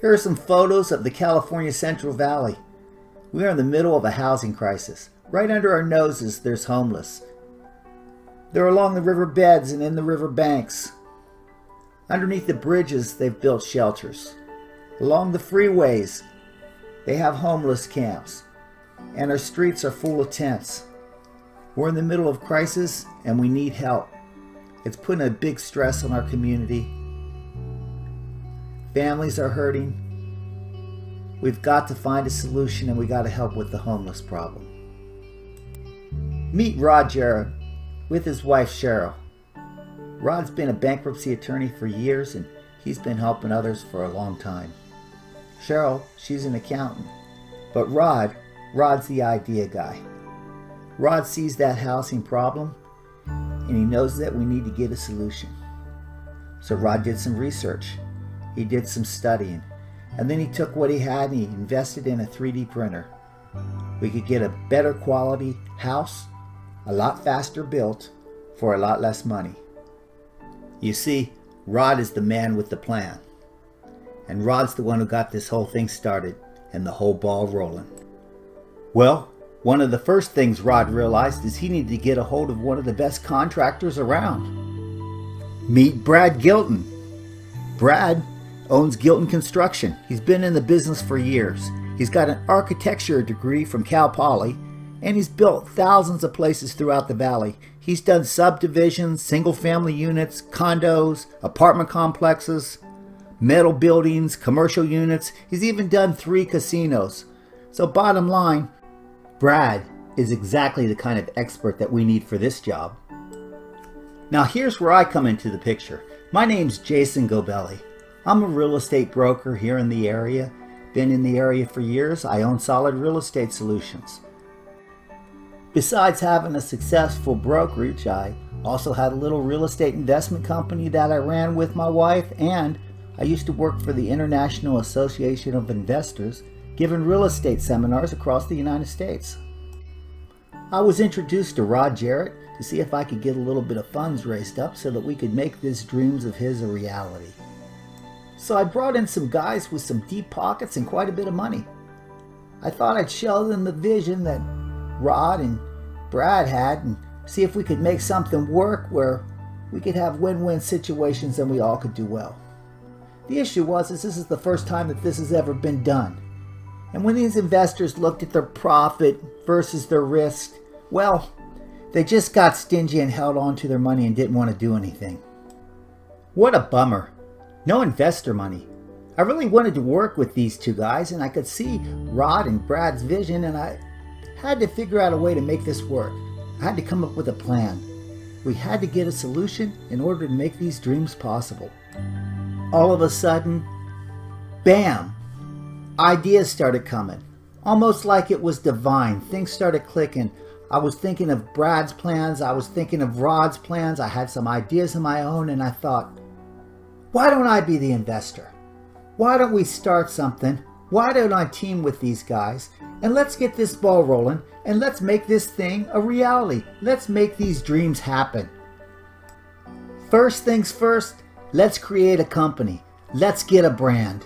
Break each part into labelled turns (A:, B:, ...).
A: Here are some photos of the California Central Valley. We are in the middle of a housing crisis. Right under our noses, there's homeless. They're along the river beds and in the river banks. Underneath the bridges, they've built shelters. Along the freeways, they have homeless camps. And our streets are full of tents. We're in the middle of crisis and we need help. It's putting a big stress on our community. Families are hurting. We've got to find a solution and we got to help with the homeless problem. Meet Rod Jarrett with his wife Cheryl. Rod's been a bankruptcy attorney for years and he's been helping others for a long time. Cheryl, she's an accountant. But Rod, Rod's the idea guy. Rod sees that housing problem and he knows that we need to get a solution. So Rod did some research. He did some studying. And then he took what he had and he invested in a 3D printer. We could get a better quality house, a lot faster built, for a lot less money. You see, Rod is the man with the plan. And Rod's the one who got this whole thing started and the whole ball rolling. Well, one of the first things Rod realized is he needed to get a hold of one of the best contractors around. Meet Brad Gilton. Brad owns Gilton Construction. He's been in the business for years. He's got an architecture degree from Cal Poly, and he's built thousands of places throughout the valley. He's done subdivisions, single family units, condos, apartment complexes, metal buildings, commercial units. He's even done three casinos. So, bottom line, Brad is exactly the kind of expert that we need for this job. Now here's where I come into the picture. My name's Jason Gobelli. I'm a real estate broker here in the area. Been in the area for years. I own Solid Real Estate Solutions. Besides having a successful brokerage, I also had a little real estate investment company that I ran with my wife, and I used to work for the International Association of Investors giving real estate seminars across the United States. I was introduced to Rod Jarrett to see if I could get a little bit of funds raised up so that we could make these dreams of his a reality. So I brought in some guys with some deep pockets and quite a bit of money. I thought I'd show them the vision that Rod and Brad had and see if we could make something work where we could have win-win situations and we all could do well. The issue was is this is the first time that this has ever been done. And when these investors looked at their profit versus their risk, well, they just got stingy and held on to their money and didn't want to do anything. What a bummer. No investor money. I really wanted to work with these two guys and I could see Rod and Brad's vision and I had to figure out a way to make this work. I had to come up with a plan. We had to get a solution in order to make these dreams possible. All of a sudden, bam, ideas started coming. Almost like it was divine. Things started clicking. I was thinking of Brad's plans. I was thinking of Rod's plans. I had some ideas of my own, and I thought, why don't I be the investor? Why don't we start something? Why don't I team with these guys? And let's get this ball rolling and let's make this thing a reality. Let's make these dreams happen. First things first, let's create a company. Let's get a brand.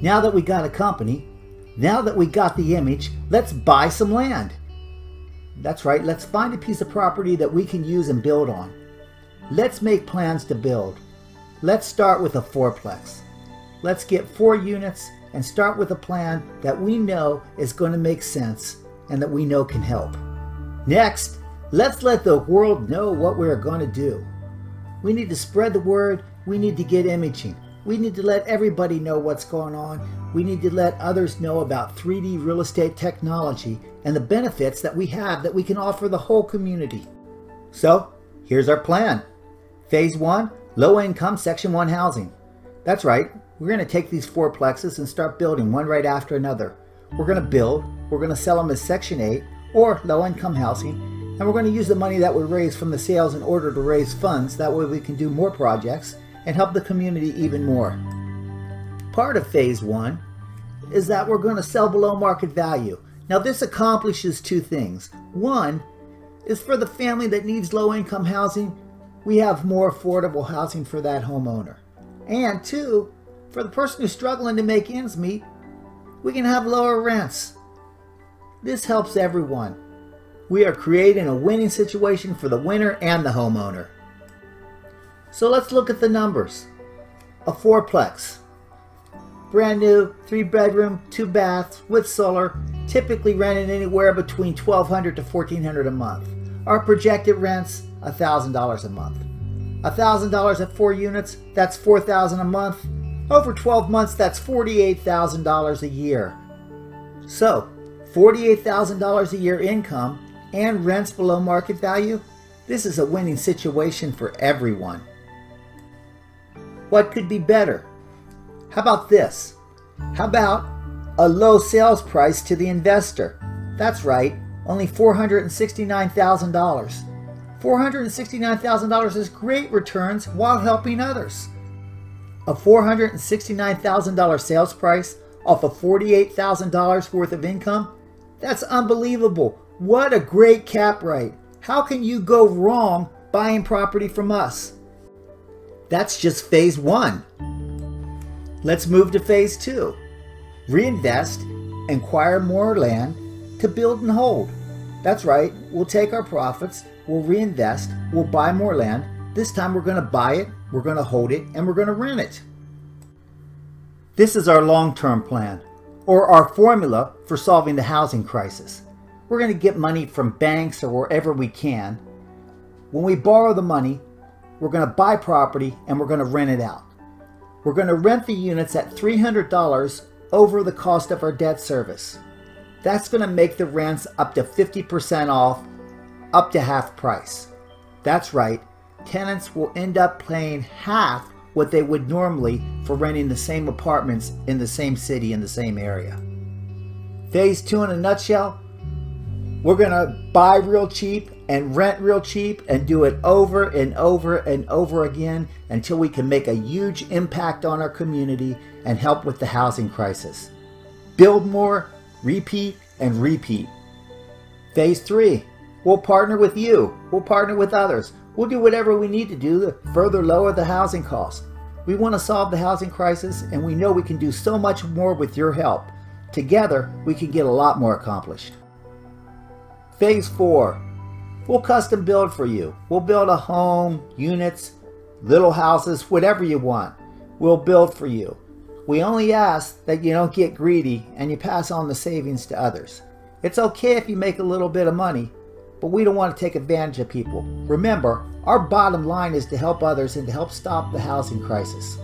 A: Now that we got a company, now that we got the image, let's buy some land. That's right, let's find a piece of property that we can use and build on. Let's make plans to build. Let's start with a fourplex. Let's get four units and start with a plan that we know is going to make sense and that we know can help. Next, let's let the world know what we're going to do. We need to spread the word. We need to get imaging. We need to let everybody know what's going on. We need to let others know about 3D real estate technology and the benefits that we have that we can offer the whole community. So, here's our plan. Phase 1, low income Section 1 housing. That's right, we're going to take these fourplexes and start building one right after another. We're going to build, we're going to sell them as Section 8 or low income housing, and we're going to use the money that we raise from the sales in order to raise funds. That way we can do more projects and help the community even more. Part of phase one is that we're going to sell below market value. Now, this accomplishes two things. One is for the family that needs low income housing, we have more affordable housing for that homeowner. And two, for the person who's struggling to make ends meet, we can have lower rents. This helps everyone. We are creating a winning situation for the winner and the homeowner. So let's look at the numbers. A fourplex, brand new, three bedroom, two baths with solar, typically rented anywhere between 1200 to 1400 a month. Our projected rents $1,000 a month. $1,000 at four units, that's 4000 a month. Over 12 months, that's $48,000 a year. So, $48,000 a year income and rents below market value? This is a winning situation for everyone. What could be better? How about this? How about a low sales price to the investor? That's right, only $469,000. $469,000 is great returns while helping others. A $469,000 sales price off of $48,000 worth of income? That's unbelievable. What a great cap rate. How can you go wrong buying property from us? That's just phase one. Let's move to phase two. Reinvest, acquire more land to build and hold. That's right, we'll take our profits, we'll reinvest, we'll buy more land. This time we're going to buy it, we're going to hold it, and we're going to rent it. This is our long term plan, or our formula for solving the housing crisis. We're going to get money from banks or wherever we can. When we borrow the money, we're going to buy property and we're going to rent it out. We're going to rent the units at $300 over the cost of our debt service. That's going to make the rents up to 50% off, up to half price. That's right, tenants will end up paying half what they would normally for renting the same apartments in the same city in the same area. Phase two in a nutshell we're going to buy real cheap and rent real cheap and do it over and over and over again until we can make a huge impact on our community and help with the housing crisis. Build more, repeat, and repeat. Phase three, we'll partner with you. We'll partner with others. We'll do whatever we need to do to further lower the housing cost. We want to solve the housing crisis, and we know we can do so much more with your help. Together, we can get a lot more accomplished. Phase 4. We'll custom build for you. We'll build a home, units, little houses, whatever you want. We'll build for you. We only ask that you don't get greedy and you pass on the savings to others. It's okay if you make a little bit of money, but we don't want to take advantage of people. Remember, our bottom line is to help others and to help stop the housing crisis.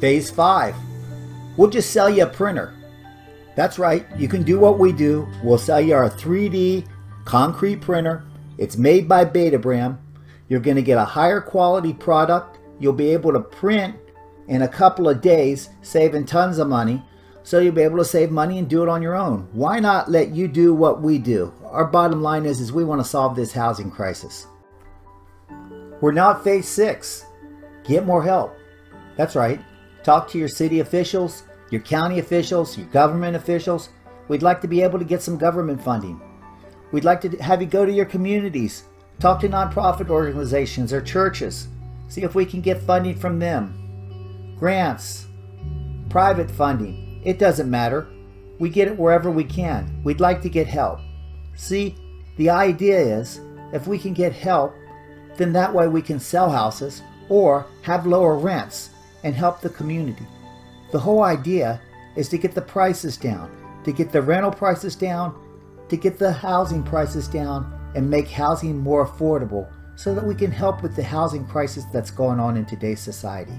A: Phase 5. We'll just sell you a printer. That's right, you can do what we do. We'll sell you our 3D concrete printer. It's made by Betabram. You're going to get a higher quality product. You'll be able to print in a couple of days, saving tons of money. So you'll be able to save money and do it on your own. Why not let you do what we do? Our bottom line is, is we want to solve this housing crisis. We're now at phase six. Get more help. That's right. Talk to your city officials, your county officials, your government officials. We'd like to be able to get some government funding. We'd like to have you go to your communities, talk to nonprofit organizations or churches, see if we can get funding from them grants, private funding. It doesn't matter. We get it wherever we can. We'd like to get help. See, the idea is if we can get help, then that way we can sell houses or have lower rents and help the community. The whole idea is to get the prices down, to get the rental prices down, to get the housing prices down, and make housing more affordable so that we can help with the housing crisis that's going on in today's society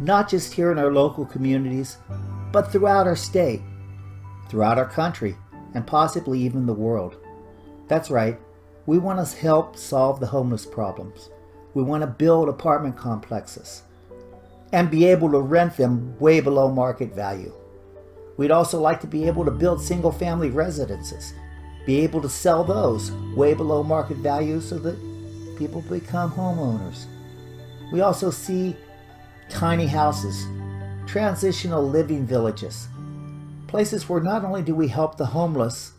A: not just here in our local communities, but throughout our state, throughout our country, and possibly even the world. That's right, we want to help solve the homeless problems. We want to build apartment complexes and be able to rent them way below market value. We'd also like to be able to build single family residences, be able to sell those way below market value so that people become homeowners. We also see tiny houses, transitional living villages, Places where not only do we help the homeless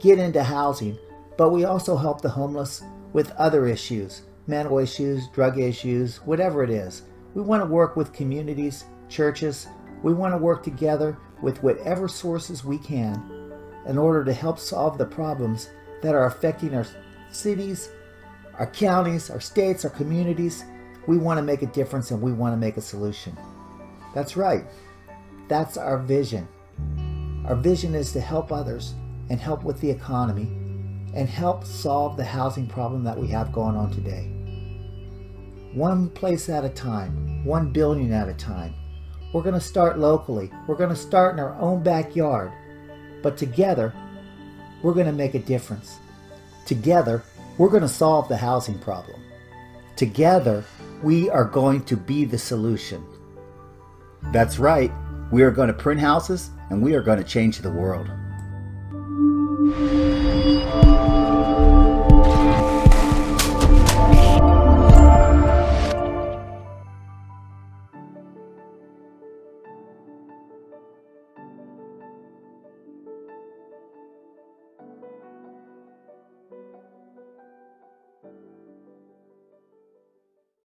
A: get into housing, but we also help the homeless with other issues mental issues, drug issues, whatever it is. We want to work with communities, churches. We want to work together with whatever sources we can in order to help solve the problems that are affecting our cities, our counties, our states, our communities. We want to make a difference and we want to make a solution. That's right. That's our vision. Our vision is to help others and help with the economy and help solve the housing problem that we have going on today. One place at a time, one building at a time. We're going to start locally. We're going to start in our own backyard. But together, we're going to make a difference. Together, we're going to solve the housing problem. Together, we are going to be the solution. That's right. We are going to print houses and we are going to change the world.